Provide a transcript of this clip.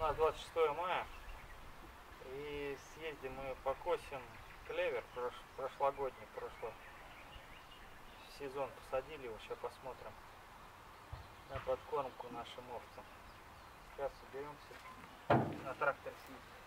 нас 26 мая. И съездим мы покосим клевер прош, прошлогодний, прошлый сезон посадили его, сейчас посмотрим на подкормку нашим овцам. Сейчас уберемся на трактор съездим.